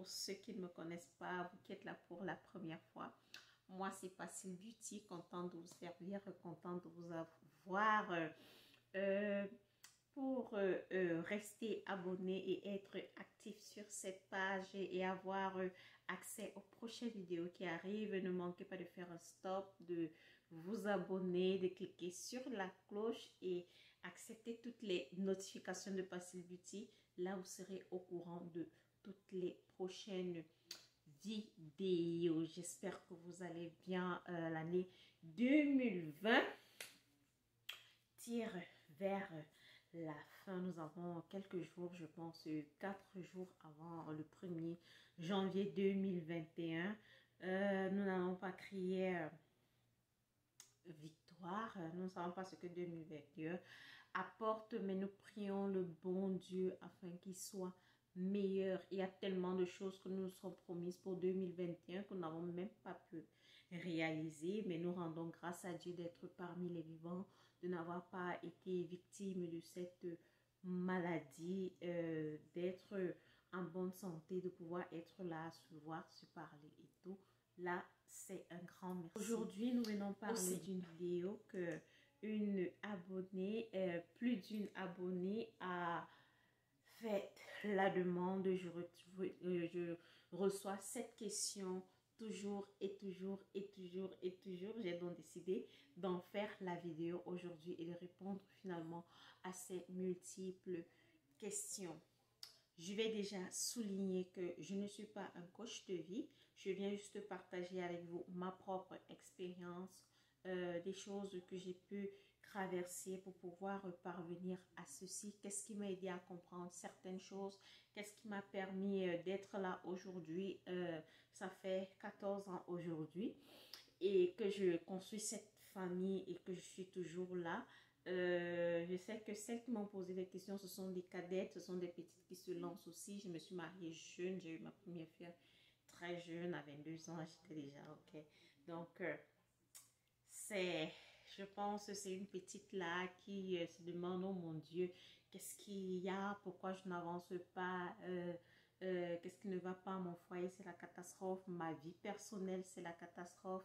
pour ceux qui ne me connaissent pas, vous qui êtes là pour la première fois, moi c'est Pacile Beauty, contente de vous servir, contente de vous avoir. Euh, euh, pour rester abonné et être actif sur cette page et avoir accès aux prochaines vidéos qui arrivent, ne manquez pas de faire un stop, de vous abonner, de cliquer sur la cloche et accepter toutes les notifications de Passil Beauty. Là, vous serez au courant de toutes les prochaines vidéos. J'espère que vous allez bien. Euh, L'année 2020 tire vers la fin. Nous avons quelques jours, je pense, quatre jours avant le 1er janvier 2021. Euh, nous n'allons pas crier euh, victoire. Nous ne savons pas ce que 2021 apporte, mais nous prions le bon Dieu afin qu'il soit meilleur. Il y a tellement de choses que nous nous sommes promises pour 2021 que nous n'avons même pas pu réaliser, mais nous rendons grâce à Dieu d'être parmi les vivants, de n'avoir pas été victime de cette maladie, euh, d'être en bonne santé, de pouvoir être là, se voir, se parler et tout. Là, c'est un grand merci. Aujourd'hui, nous venons parler d'une vidéo que une abonnée, euh, plus d'une abonnée a la demande. Je, euh, je reçois cette question toujours et toujours et toujours et toujours. J'ai donc décidé d'en faire la vidéo aujourd'hui et de répondre finalement à ces multiples questions. Je vais déjà souligner que je ne suis pas un coach de vie. Je viens juste partager avec vous ma propre expérience, euh, des choses que j'ai pu traverser pour pouvoir parvenir à ceci. Qu'est-ce qui m'a aidé à comprendre certaines choses? Qu'est-ce qui m'a permis euh, d'être là aujourd'hui? Euh, ça fait 14 ans aujourd'hui et que je construis cette famille et que je suis toujours là. je sais que celles qui m'ont posé des questions, ce sont des cadettes, ce sont des petites qui se lancent aussi. Je me suis mariée jeune, j'ai eu ma première fille très jeune, à 22 ans, j'étais déjà ok. Donc, c'est, je pense, c'est une petite là qui euh, se demande, oh mon Dieu, qu'est-ce qu'il y a, pourquoi je n'avance pas, euh, euh, qu'est-ce qui ne va pas, mon foyer, c'est la catastrophe, ma vie personnelle, c'est la catastrophe.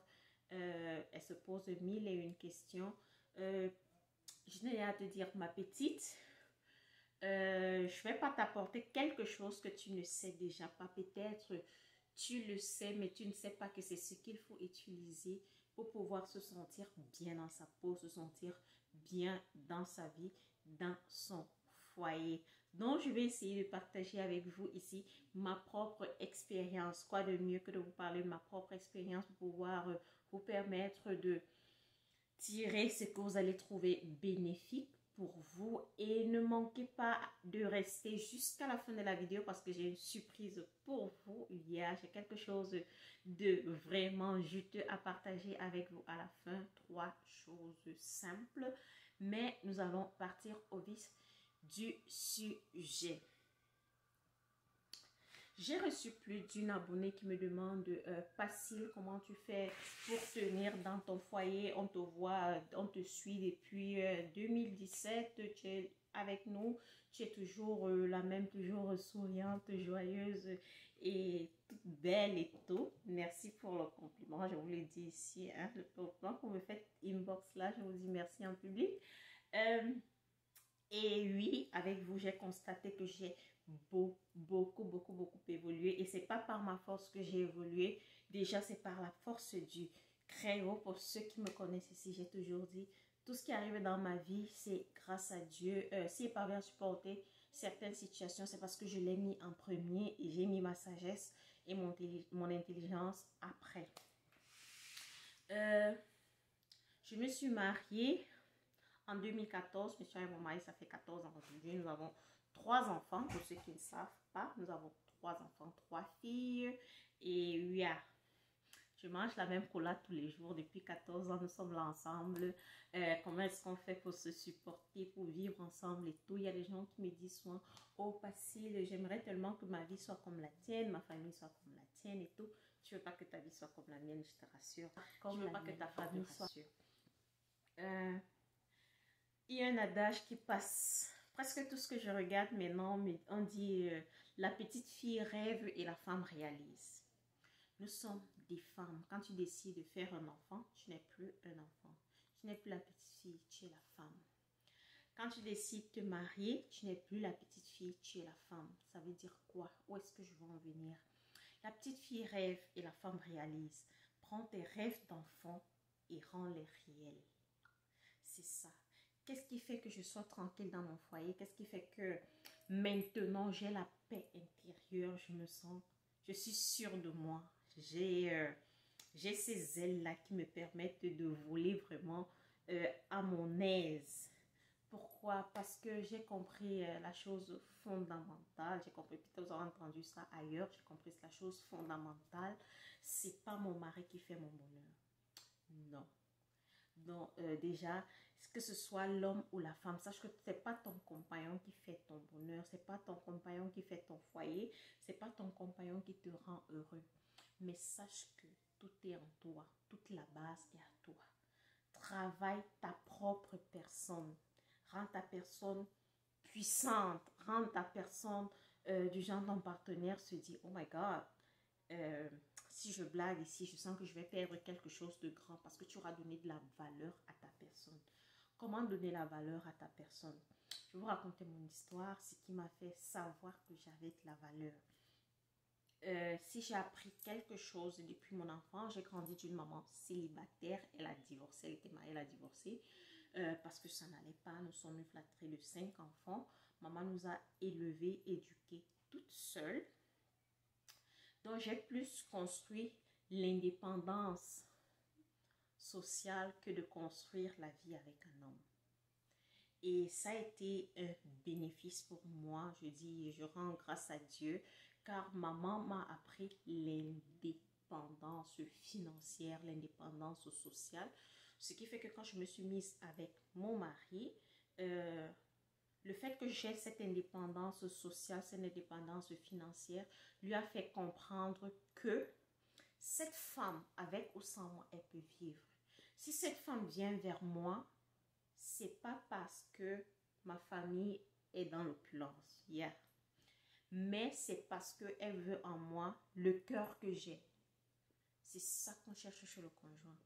elle se pose mille et une questions. je n'ai à te dire, ma petite, je ne vais pas t'apporter quelque chose que tu ne sais déjà pas. Peut-être tu le sais, mais tu ne sais pas que c'est ce qu'il faut utiliser pour pouvoir se sentir bien dans sa peau, se sentir bien dans sa vie, dans son foyer. Donc, je vais essayer de partager avec vous ici ma propre expérience. Quoi de mieux que de vous parler de ma propre expérience pour pouvoir euh, vous permettre de tirer ce que vous allez trouver bénéfique pour vous et ne manquez pas de rester jusqu'à la fin de la vidéo parce que j'ai une surprise pour vous. Y a quelque chose de vraiment juteux à partager avec vous à la fin. Trois choses simples. Mais nous allons partir au vice du sujet. J'ai reçu plus d'une abonnée qui me demande euh, comment tu fais pour tenir dans ton foyer? On te voit, on te suit depuis 2017, euh, tu es avec nous, tu es toujours euh, la même, toujours souriante, joyeuse et toute belle et tout. Merci pour le compliment, je vous l'ai dit ici. Hein, le compliment vous me faites inbox là, je vous dis merci en public. et oui, avec vous, j'ai constaté que j'ai beaucoup, beaucoup, beaucoup, beaucoup évolué. Et c'est pas par ma force que j'ai évolué. Déjà, c'est par la force du créo. Pour ceux qui me connaissent ici, j'ai toujours dit, tout ce qui arrive dans ma vie, c'est grâce à Dieu. Euh, S'il à supporter certaines situations, c'est parce que je l'ai mis en premier et j'ai mis ma sagesse et mon, mon intelligence après. Euh, je me suis mariée en 2014. Je me suis mon mari, ça fait 14 ans aujourd'hui. Nous avons trois enfants, pour ceux qui ne savent pas. Nous avons trois enfants, trois filles. Et oui, je mange la même cola tous les jours. Depuis 14 ans, nous sommes là ensemble. Euh, comment est-ce qu'on fait pour se supporter, pour vivre ensemble et tout? Il y a des gens qui me disent souvent, oh Facile, j'aimerais tellement que ma vie soit comme la tienne, ma famille soit comme la tienne et tout. Tu veux pas que ta vie soit comme la mienne, je te rassure. Comme je veux pas que ta famille soit... Euh, Il y a un adage qui passe presque tout ce que je regarde maintenant, on dit euh, la petite fille rêve et la femme réalise. Nous sommes des femmes. Quand tu décides de faire un enfant, tu n'es plus un enfant. Tu n'es plus la petite fille, tu es la femme. Quand tu décides de te marier, tu n'es plus la petite fille, tu es la femme. Ça veut dire quoi? Où est-ce que je veux en venir? La petite fille rêve et la femme réalise. Prends tes rêves d'enfant et rends-les réels. C'est ça. Qu'est-ce qui fait que je sois tranquille dans mon foyer? Qu'est-ce qui fait que maintenant j'ai la paix intérieure? Je me sens, je suis sûre de moi. J'ai euh, ces ailes-là qui me permettent de voler vraiment euh, à mon aise. Pourquoi? Parce que j'ai compris euh, la chose fondamentale. J'ai compris, peut-être vous avez entendu ça ailleurs. J'ai compris la chose fondamentale. C'est pas mon mari qui fait mon bonheur. Non. Donc, déjà, que ce soit l'homme ou la femme, sache que c'est pas ton compagnon qui fait ton bonheur. C'est pas ton compagnon qui fait ton foyer. C'est pas ton compagnon qui te rend heureux. Mais sache que tout est en toi. Toute la base est à toi. Travaille ta propre personne rends ta personne puissante, rends ta personne euh, du genre ton partenaire se dit, oh my God, euh, si je blague ici, je sens que je vais perdre quelque chose de grand parce que tu auras donné de la valeur à ta personne. Comment donner la valeur à ta personne? Je vais vous raconter mon histoire, ce qui m'a fait savoir que j'avais de la valeur. Euh, si j'ai appris quelque chose depuis mon enfant, j'ai grandi d'une maman célibataire, elle a divorcé, elle était mariée, elle a divorcé. Euh, parce que ça n'allait pas. Nous sommes une flatterie de cinq enfants. Maman nous a élevés, éduqués toute seule. Donc, j'ai plus construit l'indépendance sociale que de construire la vie avec un homme. Et ça a été un bénéfice pour moi. Je dis, je rends grâce à Dieu, car maman m'a appris l'indépendance financière, l'indépendance sociale. Ce qui fait que quand je me suis mise avec mon mari, euh, le fait que j'ai cette indépendance sociale, cette indépendance financière, lui a fait comprendre que cette femme, avec ou sans moi, elle peut vivre. Si cette femme vient vers moi, c'est pas parce que ma famille est dans l'opulence, yeah. mais c'est parce qu'elle veut en moi le cœur que j'ai. C'est ça qu'on cherche chez le conjoint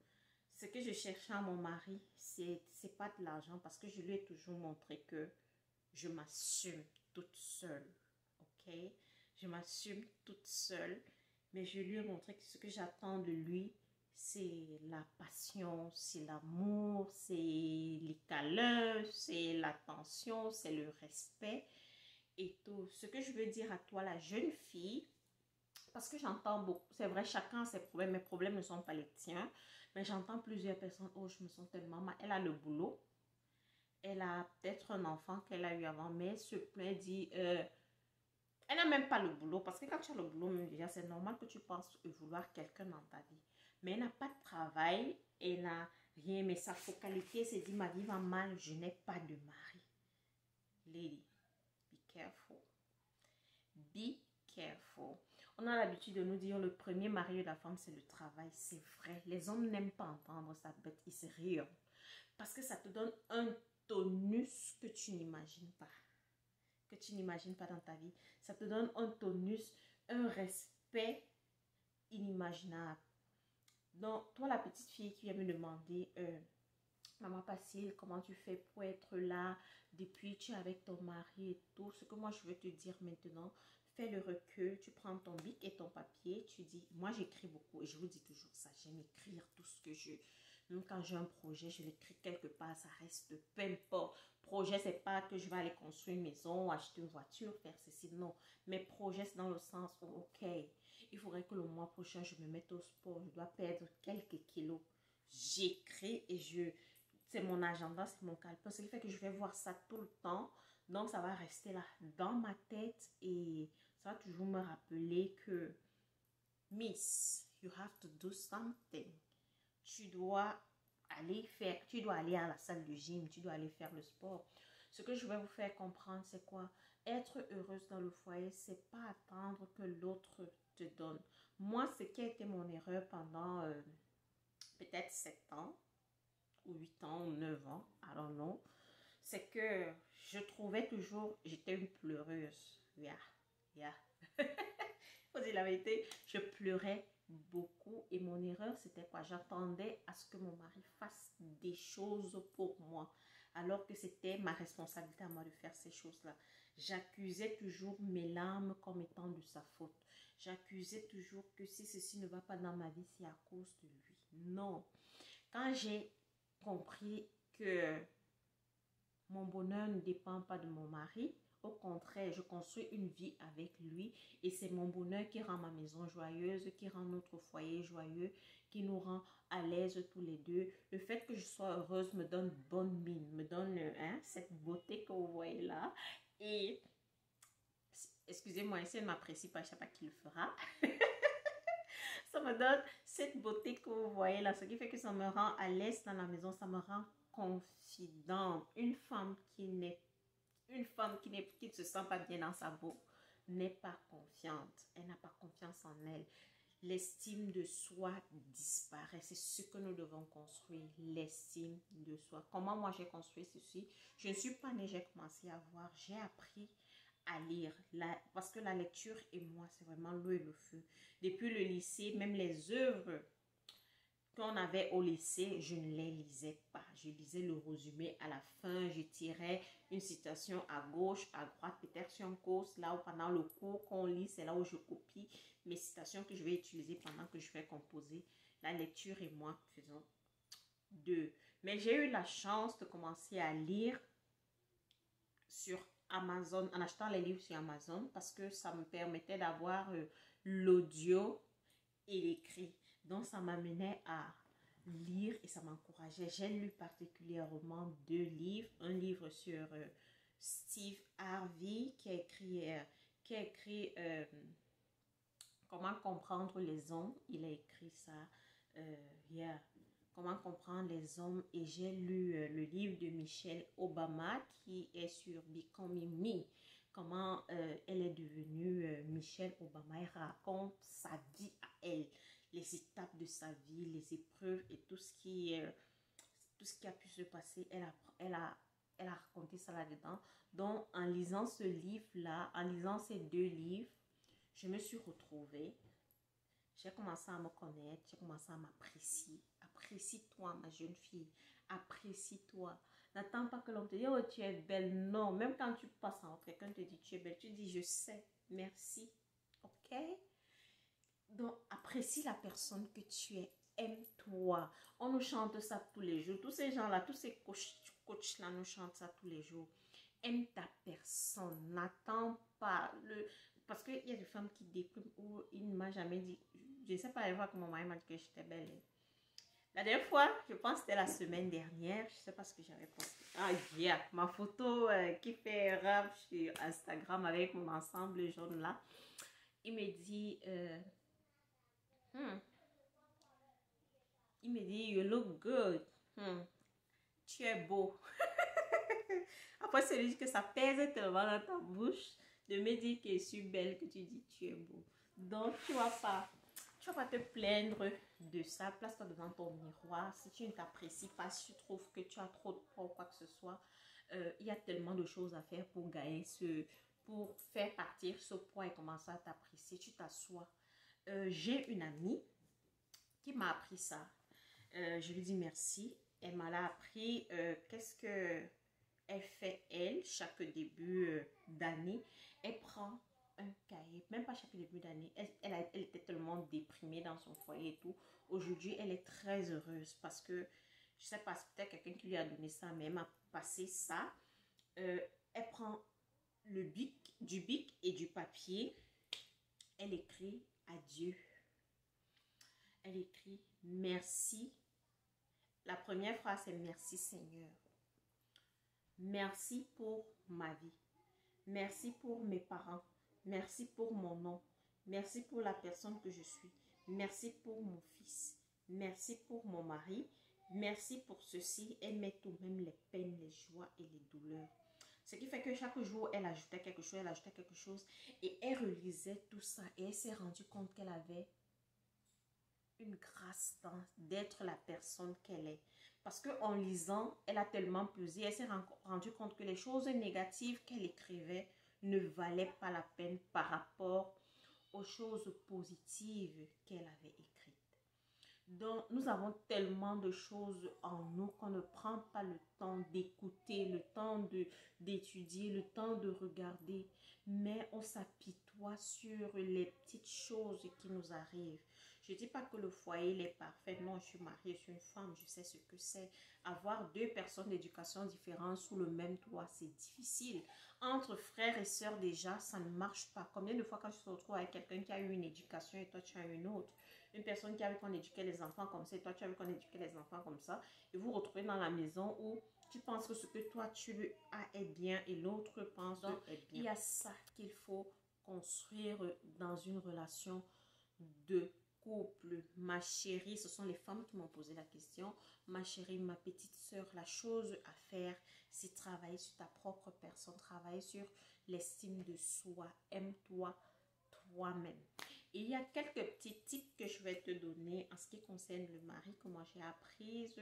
ce que je cherchais à mon mari, c'est pas de l'argent parce que je lui ai toujours montré que je m'assume toute seule. Ok? Je m'assume toute seule. Mais je lui ai montré que ce que j'attends de lui, c'est la passion, c'est l'amour, c'est les câlins, c'est l'attention, c'est le respect et tout. Ce que je veux dire à toi, la jeune fille, parce que j'entends beaucoup, c'est vrai, chacun a ses problèmes, mes problèmes ne sont pas les tiens. Mais j'entends plusieurs personnes, oh, je me sens tellement mal. Elle a le boulot. Elle a peut-être un enfant qu'elle a eu avant, mais elle se plaint, dit, euh, elle n'a même pas le boulot. Parce que quand tu as le boulot, déjà, c'est normal que tu penses vouloir quelqu'un dans ta vie. Mais elle n'a pas de travail, elle n'a rien. Mais sa focalité, c'est dit, ma vie va mal, je n'ai pas de mari. Lady, be careful. Be careful. On a l'habitude de nous dire le premier mari de la femme, c'est le travail. C'est vrai. Les hommes n'aiment pas entendre ça, bête. Ils se rient. Parce que ça te donne un tonus que tu n'imagines pas. Que tu n'imagines pas dans ta vie. Ça te donne un tonus, un respect inimaginable. Donc, toi, la petite fille qui vient me demander, euh, Maman Pacile, comment tu fais pour être là depuis tu es avec ton mari et tout. Ce que moi je veux te dire maintenant, le recul, tu prends ton bic et ton papier, tu dis, moi j'écris beaucoup et je vous dis toujours ça, j'aime écrire tout ce que je... Même quand j'ai un projet, je l'écris quelque part, ça reste peu importe. Projet, c'est pas que je vais aller construire une maison, acheter une voiture, faire ceci, non. Mes projets, c'est dans le sens où, ok, il faudrait que le mois prochain, je me mette au sport, je dois perdre quelques kilos. J'écris et je... C'est mon agenda, c'est mon calepin. Ce qui fait que je vais voir ça tout le temps. Donc, ça va rester là dans ma tête et ça va toujours me rappeler que, Miss, you have to do something. Tu dois aller faire, tu dois aller à la salle de gym, tu dois aller faire le sport. Ce que je vais vous faire comprendre, c'est quoi? Être heureuse dans le foyer, c'est pas attendre que l'autre donne. Moi, ce qui a été mon erreur pendant euh, peut-être 7 ans, ou 8 ans, ou 9 ans, don't know, c'est que je trouvais toujours, j'étais une pleureuse. Yeah, yeah. Faut dire la vérité, je pleurais beaucoup et mon erreur c'était quoi? J'attendais à ce que mon mari fasse des choses pour moi alors que c'était ma responsabilité à moi de faire ces choses-là. J'accusais toujours mes larmes comme étant de sa faute. J'accusais toujours que si ceci ne va pas dans ma vie, c'est à cause de lui. Non. Quand j'ai compris que mon bonheur ne dépend pas de mon mari, au contraire, je construis une vie avec lui et c'est mon bonheur qui rend ma maison joyeuse, qui rend notre foyer joyeux, qui nous rend à l'aise tous les deux. Le fait que je sois heureuse me donne bonne mine, me donne hein, cette beauté que vous voyez là. Et excusez-moi, si elle ne m'apprécie pas, je ne sais pas qui le fera. ça me donne cette beauté que vous voyez là, ce qui fait que ça me rend à l'aise dans la maison, ça me rend confidente. Une femme qui n'est une femme qui, qui ne se sent pas bien dans sa peau n'est pas confiante. Elle n'a pas confiance en elle. L'estime de soi disparaît. C'est ce que nous devons construire, l'estime de soi. Comment moi j'ai construit ceci? Je ne suis pas née, j'ai commencé à voir, j'ai appris à lire. La, parce que la lecture et moi, c'est vraiment l'eau et le feu. Depuis le lycée, même les œuvres qu'on avait au lycée, je ne les lisais pas. Je lisais le résumé à la fin, je tirais une citation à gauche, à droite, peut-être sur un cours, là où pendant le cours qu'on lit, c'est là où je copie mes citations que je vais utiliser pendant que je vais composer. La lecture et moi faisons deux. Mais j'ai eu la chance de commencer à lire sur Amazon, en achetant les livres sur Amazon, parce que ça me permettait d'avoir euh, l'audio et l'écrit. Donc, ça m'amenait à lire et ça m'encourageait. J'ai lu particulièrement deux livres. Un livre sur euh, Steve Harvey qui a écrit, euh, qui a écrit euh, Comment comprendre les hommes. Il a écrit ça. Yeah. Comment comprendre les hommes. Et j'ai lu le livre de Michelle Obama qui est sur Becoming Me. Comment elle est devenue Michelle Obama. Elle raconte sa vie à elle les étapes de sa vie, les épreuves et tout ce qui, tout a pu se passer. Elle a, elle a, elle a raconté ça là-dedans. Donc, en lisant ce livre-là, en lisant ces deux livres, je me suis retrouvée. J'ai commencé à me connaître, j'ai commencé à m'apprécier. Apprécie-toi, ma jeune fille. Apprécie-toi. N'attends pas que l'on te dise, oh, tu es belle. Non, même quand tu passes en quelqu'un te dit, tu es belle, tu dis, je sais, merci. OK? Donc, apprécie la personne que tu es. Aime-toi. On nous chante ça tous les jours. Tous ces gens-là, tous ces coachs-là nous chantent ça tous les jours. Aime ta personne. N'attends pas. le Parce qu'il y a des femmes qui dépriment ou il ne m'a jamais dit. Je ne sais pas la fois que mon mari m'a dit que j'étais belle. La dernière fois, je pense que c'était la semaine dernière, je ne sais pas ce que j'avais posté. Ah, yeah, ma photo euh, qui fait rap sur Instagram avec mon ensemble jaune là. Il me dit, euh, Hmm. Il me dit, you look good. Hmm. Tu es beau. Après, c'est lui que ça pèse tellement dans ta bouche de me dire que je suis belle que tu dis tu es beau. Donc, tu vas vas pas te plaindre de ça. Place-toi devant ton miroir. Si tu ne t'apprécies pas, si tu trouves que tu as trop de poids ou quoi que ce soit, euh, il y a tellement de choses à faire pour gagner ce, pour faire partir ce poids et commencer à t'apprécier. Tu t'assois euh, j'ai une amie qui m'a appris ça. Euh, je lui dis merci. Elle m'a appris qu'est-ce que elle fait, elle, chaque début d'année. Elle prend même pas chaque début d'année. Elle, elle, était tellement déprimée dans son foyer et tout. Aujourd'hui, elle est très heureuse parce que, je sais pas, c'est peut-être quelqu'un qui lui a donné ça, mais elle m'a passé ça. elle prend le bic, du bic et du papier. Elle écrit Dieu. Elle écrit merci. La première phrase c'est merci Seigneur. Merci pour ma vie. Merci pour mes parents. Merci pour mon nom. Merci pour la personne que je suis. Merci pour mon fils. Merci pour mon mari. Merci pour ceci. Elle met tout même les peines, les joies et les douleurs. Ce qui fait que chaque jour, elle ajoutait quelque chose, elle ajoutait quelque chose. Et elle relisait tout ça. Et elle s'est rendue compte qu'elle avait une grâce d'être la personne qu'elle est. Parce qu'en lisant, elle a tellement pesé, elle s'est rendue compte que les choses négatives qu'elle écrivait ne valaient pas la peine par rapport aux choses positives qu'elle avait écrites. Donc, nous avons tellement de choses en nous qu'on ne prend pas le temps d'écouter, le temps d'étudier, le temps de regarder, mais on s'apitoie sur les petites choses qui nous arrivent. Je ne dis pas que le foyer est parfait. Non, je suis mariée, je suis une femme, je sais ce que c'est. Avoir deux personnes d'éducation différentes sous le même toit, c'est difficile. Entre frères et sœurs, déjà, ça ne marche pas. Combien de fois quand tu te retrouves avec quelqu'un qui a eu une éducation et toi tu as une autre, une personne qui avait qu'on éduquait les enfants comme ça et toi tu avais qu'on éduquait les enfants comme ça, et vous vous retrouvez dans la maison où tu penses que ce que toi tu as est bien et l'autre pense Donc, est bien. Il y a ça qu'il faut construire dans une relation de couple, ma chérie, ce sont les femmes qui m'ont posé la question. Ma chérie, ma petite soeur, la chose à faire, c'est travailler sur ta propre personne, travailler sur l'estime de soi. Aime-toi toi-même. il y a quelques petits tips que je vais te donner en ce qui concerne le mari, comment j'ai appris.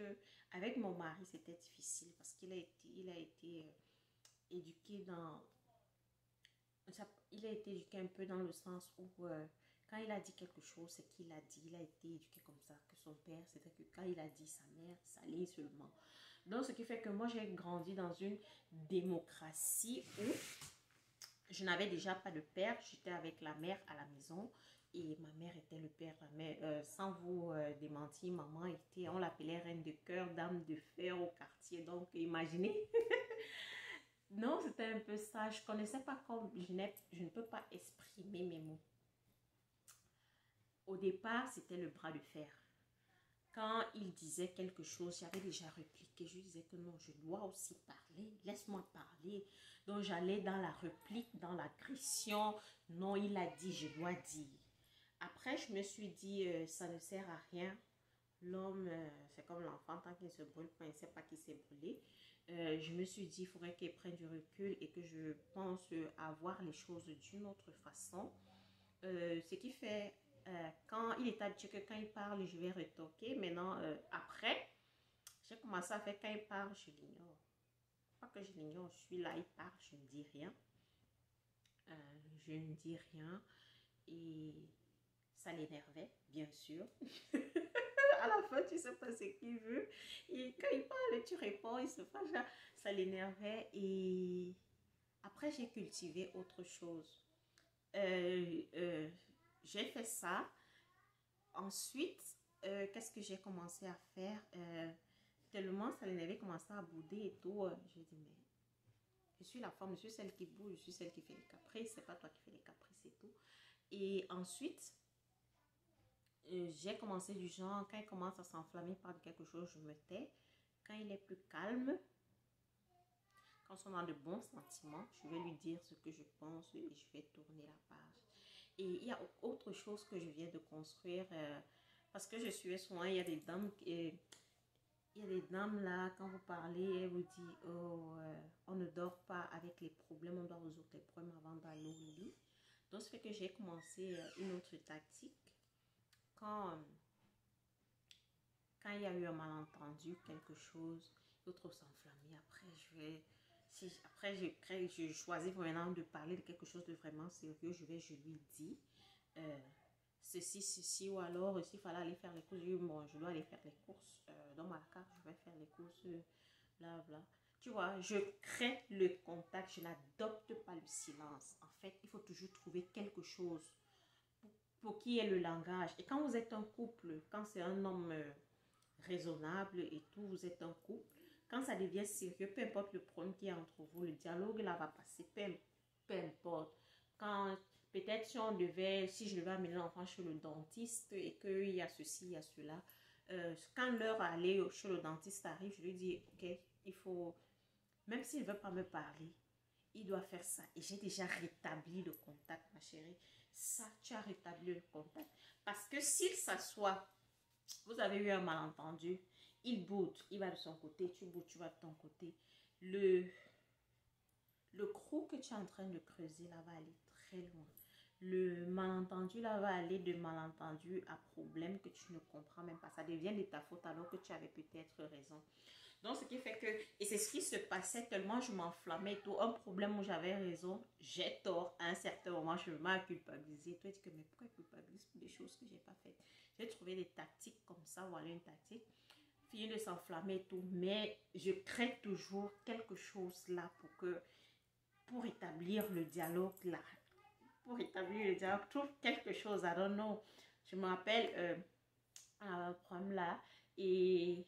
Avec mon mari, c'était difficile parce qu'il a été, il a été euh, éduqué dans... Il a été éduqué un peu dans le sens où... Euh, quand il a dit quelque chose, c'est qu'il a dit, il a été éduqué comme ça, que son père, c'était que quand il a dit sa mère, ça allait seulement. Donc, ce qui fait que moi, j'ai grandi dans une démocratie où je n'avais déjà pas de père, j'étais avec la mère à la maison et ma mère était le père. Mais euh, sans vous euh, démentir, maman était, on l'appelait reine de cœur, dame de fer au quartier. Donc, imaginez. non, c'était un peu ça. Je connaissais pas comme, je, je ne peux pas exprimer mes mots. Au départ, c'était le bras de fer. Quand il disait quelque chose, j'avais déjà répliqué. Je disais que non, je dois aussi parler. Laisse-moi parler. Donc, j'allais dans la réplique, dans l'agression. Non, il a dit, je dois dire. Après, je me suis dit, euh, ça ne sert à rien. L'homme, euh, c'est comme l'enfant, tant qu'il se brûle il ne sait pas qu'il s'est brûlé. Euh, je me suis dit, il faudrait qu'il prenne du recul et que je pense à voir les choses d'une autre façon. ce qui fait euh, quand il est que quand il parle, je vais retoquer. Maintenant, euh, après, j'ai commencé à faire quand il parle, je l'ignore. Pas que je l'ignore, je suis là, il parle, je ne dis rien. Euh, je ne dis rien. Et ça l'énervait, bien sûr. à la fin, tu sais pas ce qu'il veut. Et quand il parle, tu réponds, il se fâche. Ça l'énervait. Et après, j'ai cultivé autre chose. Euh, j'ai fait ça. Ensuite, euh, qu'est-ce que j'ai commencé à faire? Euh, Tellement ça avait commencé à bouder et tout. Euh, j'ai dit, mais je suis la femme, je suis celle qui bouge, je suis celle qui fait les caprices, c'est pas toi qui fais les caprices et tout. Et ensuite, j'ai commencé du genre, quand il commence à s'enflammer par quelque chose, je me tais. Quand il est plus calme, quand on a de bons sentiments, je vais lui dire ce que je pense et je vais tourner la page. Et il y a autre chose que je viens de construire euh, parce que je suis souvent, il y a des dames qui, il y a des dames là, quand vous parlez, elles vous disent, oh, euh, on ne dort pas avec les problèmes, on doit résoudre les problèmes avant d'aller au lit. Donc, ce fait que j'ai commencé euh, une autre tactique. Quand, quand il y a eu un malentendu, quelque chose, l'autre s'enflammer. Après, je vais après je, je choisis maintenant de parler de quelque chose de vraiment sérieux, je vais, je lui dis euh, ceci, ceci, ou alors s'il fallait aller faire les courses, je, bon, je dois aller faire les courses euh, dans ma carte, je vais faire les courses, bla bla. Tu vois, je crée le contact, je n'adopte pas le silence. En fait, il faut toujours trouver quelque chose pour, qui est le langage. Et quand vous êtes un couple, quand c'est un homme euh, raisonnable et tout, vous êtes un couple, quand ça devient sérieux, peu importe le problème qui est entre vous, le dialogue là va passer, peu, importe. Quand peut-être si on devait, si je devais amener l'enfant chez le dentiste et qu'il y a ceci, il y a cela, euh, quand l'heure d'aller chez le dentiste arrive, je lui dis, ok, il faut, même s'il ne veut pas me parler, il doit faire ça. Et j'ai déjà rétabli le contact, ma chérie. Ça, tu as rétabli le contact. Parce que s'il s'assoit, vous avez eu un malentendu, il bouge, il va de son côté, tu bouges, tu vas de ton côté. Le, le crou que tu es en train de creuser là va aller très loin. le malentendu là va aller de malentendu à problème que tu ne comprends même pas. Ça devient de ta faute alors que tu avais peut-être raison. Donc, ce qui fait que, et c'est ce qui se passait tellement je m'enflammais tout, un problème où j'avais raison, j'ai tort à un certain moment, je me culpabiliser. Toi, tu dis que, mais pourquoi culpabiliser pour des choses que j'ai pas faites? J'ai trouvé des tactiques comme ça, voilà une tactique. Fini de s'enflammer et tout, mais je crée toujours quelque chose là pour que, pour établir le dialogue là, pour établir le dialogue, trouve quelque chose, I don't. Je me rappelle, euh, un problème là, et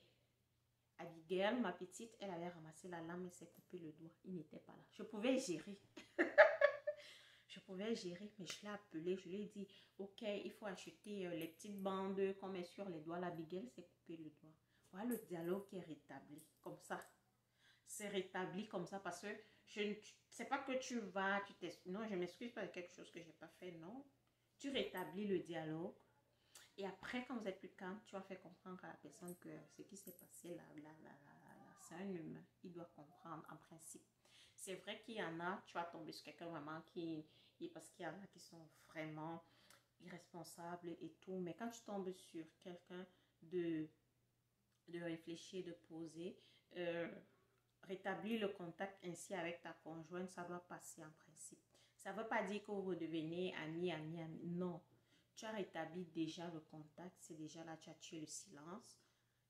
Abigail, ma petite, elle avait ramassé la lame et s'est coupé le doigt. Il n'était pas là. Je pouvais gérer. je pouvais gérer, mais je l'ai appelé. Je lui ai dit, OK, il faut acheter euh, les petites bandes qu'on met sur les doigts. Abigail s'est coupé le doigt. Voilà le dialogue qui est rétabli. Comme ça. C'est rétabli comme ça parce que je ne sais pas que tu vas, tu Non, je m'excuse pas de quelque chose que je n'ai pas fait. Non. Tu rétablis le dialogue et après, quand vous êtes plus calme, tu vas faire comprendre à la personne que ce qui s'est passé là, là, là, là, c'est un humain. Il doit comprendre en principe. C'est vrai qu'il y en a, tu vas tomber sur quelqu'un vraiment qui, parce qu'il y en a qui sont vraiment irresponsables et tout. Mais quand tu tombes sur quelqu'un de, de réfléchir, de poser, euh, rétablir le contact ainsi avec ta conjointe, ça doit passer en principe. Ça ne veut pas dire que vous redevenez ami, ami, ami. Non tu as rétabli déjà le contact, c'est déjà là, tu as tué le silence.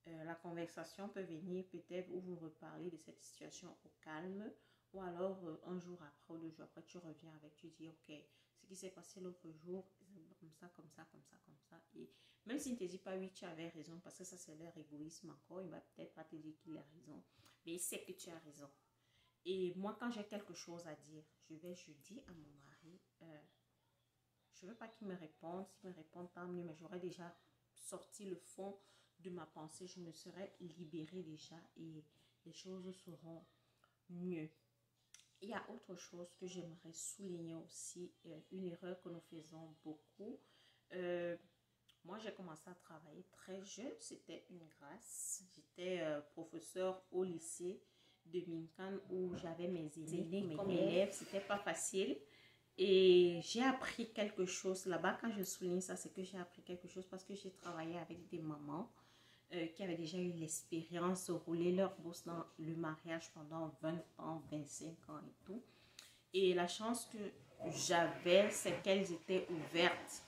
Euh, la conversation peut venir peut-être où vous reparlez de cette situation au calme, ou alors euh, un jour après ou deux jours après, tu reviens avec, tu dis, ok, ce qui s'est passé l'autre jour, comme ça, comme ça, comme ça, comme ça. Et même s'il ne te dit pas, oui, tu avais raison, parce que ça, c'est leur égoïsme encore, il va peut-être pas te dire qu'il a raison, mais il sait que tu as raison. Et moi, quand j'ai quelque chose à dire, je vais, je dis à mon mari, euh, je veux pas qu'il me réponde. S'il me répond, tant mieux, mais j'aurais déjà sorti le fond de ma pensée. Je me serais libérée déjà et les choses seront mieux. Il y a autre chose que j'aimerais souligner aussi, euh, une erreur que nous faisons beaucoup. Euh, moi, j'ai commencé à travailler très jeune, c'était une grâce. J'étais euh, professeur au lycée de Minkan où j'avais mes aînés, mes élèves, c'était pas facile. Et j'ai appris quelque chose là-bas. Quand je souligne ça, c'est que j'ai appris quelque chose parce que j'ai travaillé avec des mamans euh, qui avaient déjà eu l'expérience de rouler leur bourse dans le mariage pendant 20 ans, 25 ans et tout. Et la chance que j'avais, c'est qu'elles étaient ouvertes.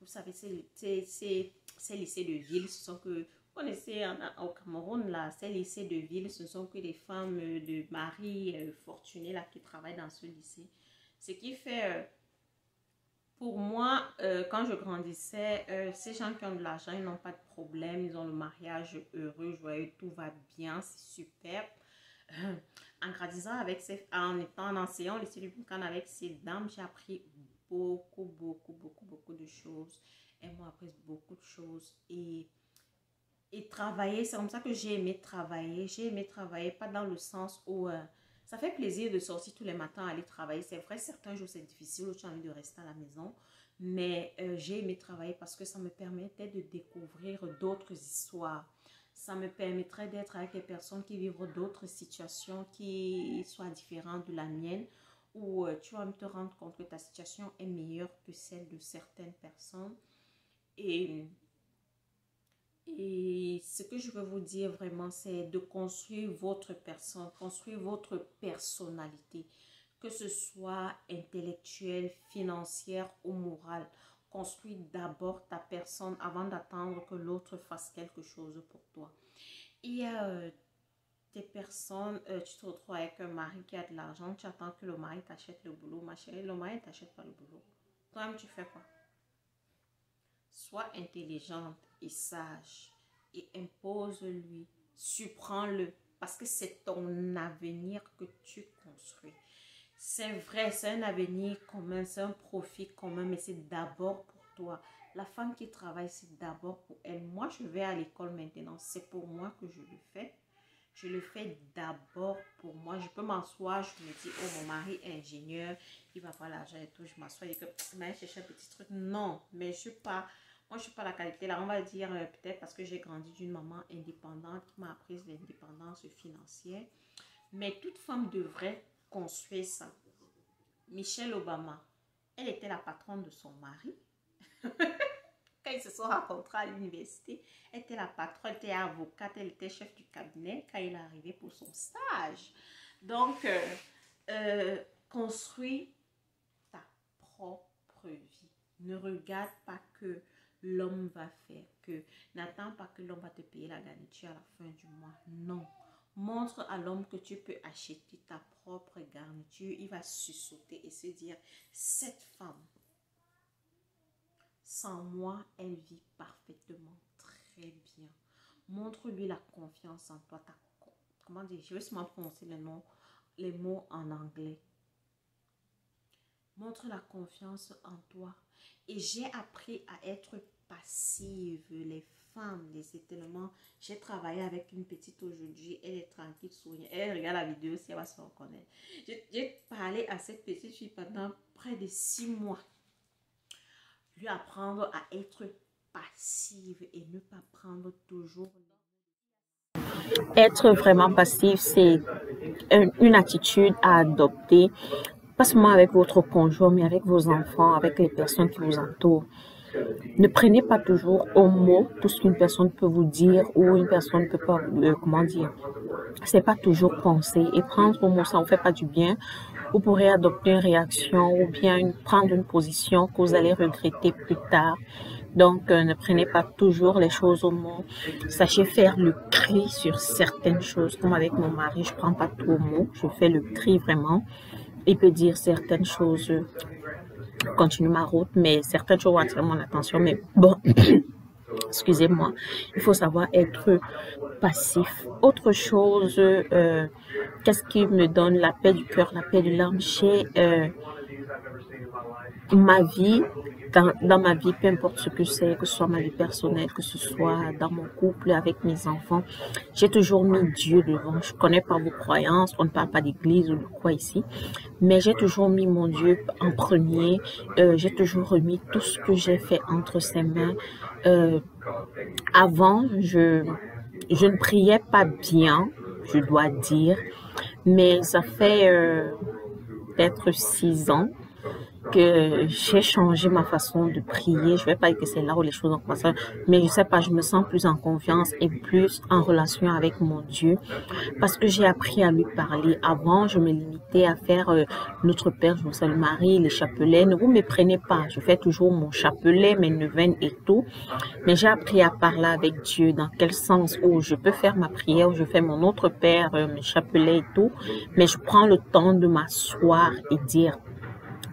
Vous savez, ces lycées de ville, ce sont que, vous connaissez au Cameroun, là, ces lycées de ville, ce sont que des femmes de mari euh, fortunés là, qui travaillent dans ce lycée. Ce qui fait, euh, pour moi, euh, quand je grandissais, euh, ces gens qui ont de l'argent, ils n'ont pas de problème, ils ont le mariage heureux, joyeux, tout va bien, c'est super. en grandissant avec ces, en étant en enseignant le lycée avec ces dames, j'ai appris beaucoup, beaucoup, beaucoup, beaucoup de choses. Elles m'ont appris beaucoup de choses et et travailler, c'est comme ça que j'ai aimé travailler. J'ai aimé travailler, pas dans le sens où ça fait plaisir de sortir tous les matins, aller travailler. C'est vrai, certains jours c'est difficile, tu as envie de rester à la maison. Mais euh, j'ai aimé travailler parce que ça me permettait de découvrir d'autres histoires. Ça me permettrait d'être avec des personnes qui vivent d'autres situations qui soient différentes de la mienne. Ou euh, tu vas te rendre compte que ta situation est meilleure que celle de certaines personnes. Et et ce que je veux vous dire vraiment, c'est de construire votre personne, construire votre personnalité, que ce soit intellectuelle, financière ou morale. Construis d'abord ta personne avant d'attendre que l'autre fasse quelque chose pour toi. Il y a des personnes, euh, tu te retrouves avec un mari qui a de l'argent, tu attends que le mari t'achète le boulot. Ma chérie, le mari t'achète pas le boulot. Toi-même, tu fais quoi? Sois intelligente et sage et impose-lui, surprends-le parce que c'est ton avenir que tu construis. C'est vrai, c'est un avenir commun, c'est un profit commun, mais c'est d'abord pour toi. La femme qui travaille, c'est d'abord pour elle. Moi, je vais à l'école maintenant, c'est pour moi que je le fais. Je le fais d'abord pour moi. Je peux m'asseoir, je me dis, oh, mon mari est ingénieur, il va pas l'argent et tout. Je m'assois et que, je chercher un petit truc. Non, mais je suis pas moi, je suis pas la qualité là. On va dire euh, peut-être parce que j'ai grandi d'une maman indépendante qui m'a appris l'indépendance financière. Mais toute femme devrait construire ça. Michelle Obama, Elle était la patronne de son mari. Quand ils se sont rencontrés à l'université, elle était la patronne, elle était avocate, elle était chef du cabinet quand il est arrivé pour son stage. Donc, euh, euh, construis ta propre vie. Ne regarde pas que l'homme va faire, que n'attends pas que l'homme va te payer la garniture à la fin du mois. Non. Montre à l'homme que tu peux acheter ta propre garniture. Il va sursauter et se dire, cette femme, sans moi, elle vit parfaitement très bien. Montre-lui la confiance en toi. comment dire, je vais seulement prononcer les, les mots en anglais. Montre la confiance en toi. Et j'ai appris à être passive. Les femmes, les éternellement. J'ai travaillé avec une petite aujourd'hui. Elle est tranquille, souriante. Elle regarde la vidéo si elle va se reconnaître. J'ai parlé à cette petite fille pendant près de six mois lui apprendre à être passive et ne pas prendre toujours être vraiment passif, c'est une attitude à adopter, pas seulement avec votre conjoint, mais avec vos enfants, avec les personnes qui vous entourent. Ne prenez pas toujours au mot tout ce qu'une personne peut vous dire ou une personne peut pas, euh, comment dire. C'est pas toujours penser et prendre au mot, ça ne fait pas du bien vous pourrez adopter une réaction ou bien prendre une position que vous allez regretter plus tard. Donc, euh, ne prenez pas toujours les choses au mot. Sachez faire le cri sur certaines choses. Comme avec mon mari, je prends pas tout au mot. Je fais le cri vraiment. Il peut dire certaines choses. continue ma route, mais certaines choses vont attirer mon attention. Mais bon, excusez-moi, il faut savoir être passif. Autre chose, euh, qu'est-ce qui me donne la paix du cœur, la paix de l'âme chez ma vie, dans, ma vie, peu importe ce que c'est, que ce soit ma vie personnelle, que ce soit dans mon couple, avec mes enfants, j'ai toujours mis Dieu devant. Je connais pas vos croyances, on ne parle pas d'église ou de quoi ici, mais j'ai toujours mis mon Dieu en premier. Euh, j'ai toujours remis tout ce que j'ai fait entre ses mains. Euh, avant, je, je ne priais pas bien, je dois dire, mais ça fait euh, peut-être six ans que j'ai changé ma façon de prier. Je vais pas dire que c'est là où les choses ont commencé, mais je sais pas, je me sens plus en confiance et plus en relation avec mon Dieu parce que j'ai appris à lui parler. Avant, je me limitais à faire euh, Notre Père, je vous salue Marie, les chapelets. Ne vous me prenez pas. Je fais toujours mon chapelet, mes neuvaines et tout. Mais j'ai appris à parler avec Dieu dans quel sens? Où je peux faire ma prière, où je fais mon autre Père, euh, mes chapelets et tout. Mais je prends le temps de m'asseoir et dire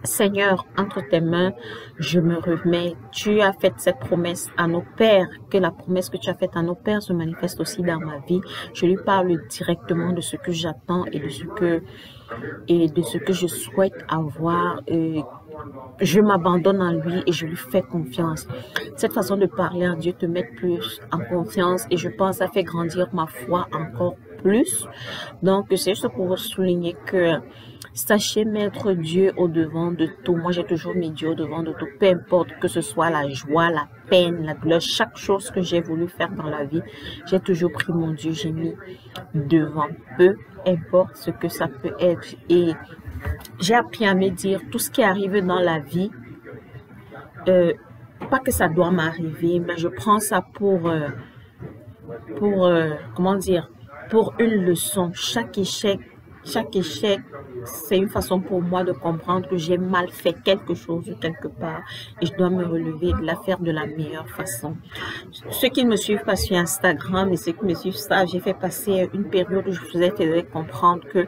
Seigneur, entre tes mains, je me remets. Tu as fait cette promesse à nos pères, que la promesse que tu as faite à nos pères se manifeste aussi dans ma vie. Je lui parle directement de ce que j'attends et de ce que et de ce que je souhaite avoir. je m'abandonne en lui et je lui fais confiance. Cette façon de parler à Dieu te met plus en confiance et je pense ça fait grandir ma foi encore plus. Donc, c'est juste pour souligner que Sachez mettre Dieu au devant de tout. Moi, j'ai toujours mis Dieu au devant de tout. Peu importe que ce soit la joie, la peine, la douleur, chaque chose que j'ai voulu faire dans la vie, j'ai toujours pris mon Dieu, j'ai mis devant. Peu importe ce que ça peut être. Et j'ai appris à me dire tout ce qui arrive dans la vie, euh, pas que ça doit m'arriver, mais je prends ça pour, euh, pour euh, comment dire, pour une leçon. Chaque échec, chaque échec c'est une façon pour moi de comprendre que j'ai mal fait quelque chose quelque part et je dois me relever de la faire de la meilleure façon. Ceux qui me suivent pas sur Instagram et ceux qui me suivent ça, j'ai fait passer une période où je faisais comprendre que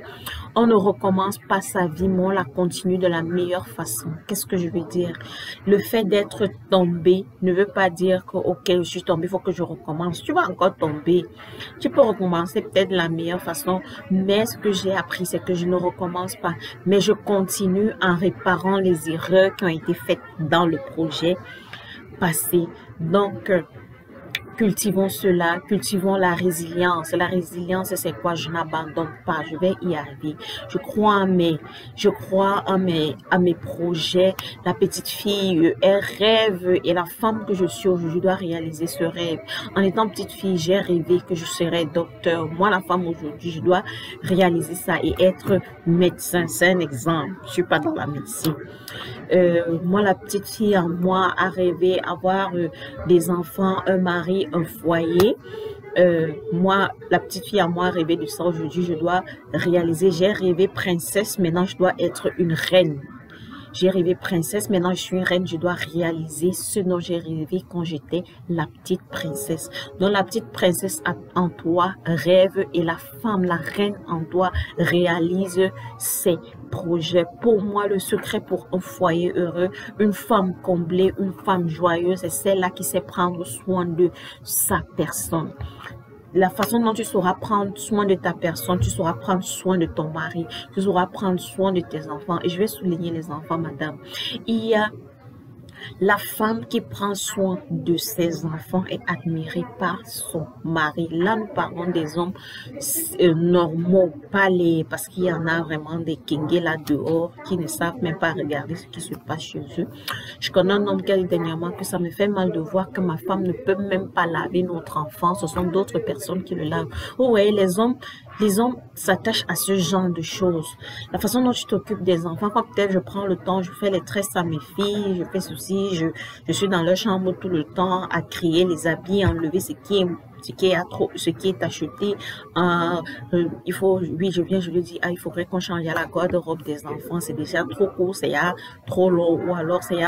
on ne recommence pas sa vie, mais on la continue de la meilleure façon. Qu'est-ce que je veux dire? Le fait d'être tombé ne veut pas dire que, ok, je suis tombé, il faut que je recommence. Tu vas encore tomber. Tu peux recommencer peut-être de la meilleure façon, mais ce que j'ai appris, c'est que je ne recommence pas, mais je continue en réparant les erreurs qui ont été faites dans le projet passé. Donc, euh, cultivons cela, cultivons la résilience. La résilience, c'est quoi? Je n'abandonne pas, je vais y arriver. Je crois en mes, je crois en mes, à mes projets. La petite fille, elle rêve et la femme que je suis aujourd'hui dois réaliser ce rêve. En étant petite fille, j'ai rêvé que je serais docteur. Moi, la femme aujourd'hui, je dois réaliser ça et être médecin. C'est un exemple. Je suis pas dans la médecine. Euh, moi, la petite fille moi a rêvé avoir euh, des enfants, un mari, un foyer. Euh, moi, la petite fille à moi rêvé de ça. Aujourd'hui, je dois réaliser. J'ai rêvé princesse. Maintenant, je dois être une reine. J'ai rêvé princesse, maintenant je suis reine, je dois réaliser ce dont j'ai rêvé quand j'étais la petite princesse. Donc la petite princesse en toi rêve et la femme, la reine en toi réalise ses projets. Pour moi, le secret pour un foyer heureux, une femme comblée, une femme joyeuse, c'est celle-là qui sait prendre soin de sa personne la façon dont tu sauras prendre soin de ta personne, tu sauras prendre soin de ton mari, tu sauras prendre soin de tes enfants. Et je vais souligner les enfants, madame. Il y a la femme qui prend soin de ses enfants est admirée par son mari. Là, nous parlons des hommes euh, normaux, pas les... Parce qu'il y en a vraiment des kingés là dehors qui ne savent même pas regarder ce qui se passe chez eux. Je connais un homme qui a dit dernièrement que ça me fait mal de voir que ma femme ne peut même pas laver notre enfant. Ce sont d'autres personnes qui le lavent. Vous voyez, les hommes les hommes s'attachent à ce genre de choses. La façon dont tu t'occupes des enfants, quand peut-être je prends le temps, je fais les tresses à mes filles, je fais ceci, je, suis dans leur chambre tout le temps à crier, les habits, enlever ce qui est ce qui est trop, ce qui est acheté. Euh, euh, il faut, oui, je viens, je lui dis, ah, il faudrait qu'on change la garde-robe des enfants. C'est déjà trop court, c'est trop long, ou alors c'est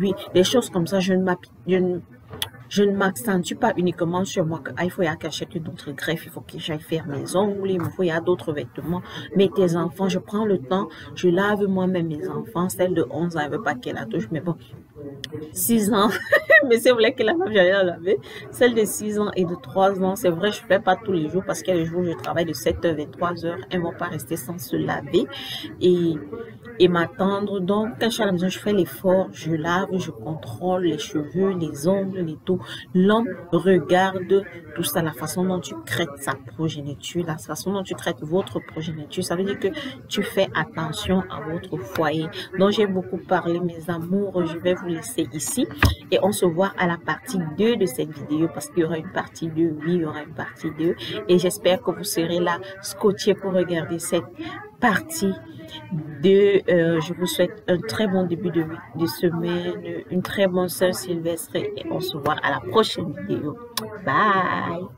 oui, des choses comme ça. Je ne je ne m'accentue pas uniquement sur moi ah, il faut y avoir qu'acheter d'autres greffes, il faut que j'aille faire mes ongles, il faut y avoir d'autres vêtements. Mais tes enfants, je prends le temps, je lave moi-même mes enfants. Celle de 11 ans, elle veut pas qu'elle la touche, mais bon, 6 ans, mais c'est vrai que la femme, j'allais la laver. Celle de 6 ans et de 3 ans, c'est vrai, je fais pas tous les jours parce qu'il y a des jours où je travaille de 7h à 3h, elles vont pas rester sans se laver et, et m'attendre. Donc, quand je suis à la maison, je fais l'effort, je lave, je contrôle les cheveux, les ongles, les tout. L'homme regarde tout ça, la façon dont tu crées sa progéniture, la façon dont tu crées votre progéniture. Ça veut dire que tu fais attention à votre foyer. Donc, j'ai beaucoup parlé, mes amours, je vais vous laisser ici et on se voit à la partie 2 de cette vidéo parce qu'il y aura une partie 2, oui, il y aura une partie 2 et j'espère que vous serez là scotché pour regarder cette partie euh, je vous souhaite un très bon début de, de semaine, une très bonne Saint Sylvestre et on se voit à la prochaine vidéo. Bye!